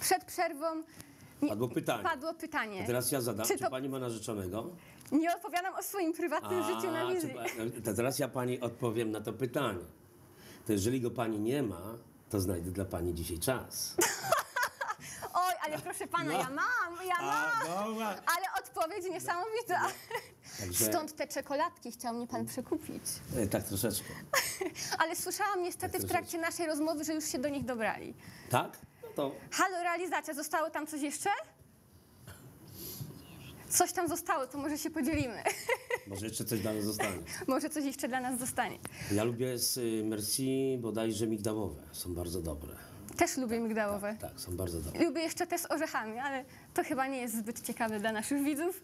Przed przerwą nie, Padło pytanie. padło pytanie. A teraz ja zadam, Czy czy, to- pani ma narzeczonego? Nie odpowiadam o swoim prywatnym życiu na czy, wizji. to teraz ja pani odpowiem na to pytanie. To jeżeli go pani nie ma, to znajdę dla pani dzisiaj czas. Oj, ale proszę pana, No. ja mam, ja A, mam. Ale odpowiedź niesamowita. Także- Stąd te czekoladki chciał mnie pan przekupić. E, Tak troszeczkę. Ale słyszałam niestety w trakcie naszej rozmowy, że już się do nich dobrali. Tak? To Halo, realizacja, zostało tam coś jeszcze? Coś tam zostało, to może się podzielimy. może jeszcze coś dla nas zostanie. może coś jeszcze dla nas zostanie. Ja lubię z y, Merci bodajże migdałowe. Są bardzo dobre. Też lubię migdałowe. Tak, są bardzo dobre. Lubię jeszcze te z orzechami, ale to chyba nie jest zbyt ciekawe dla naszych widzów.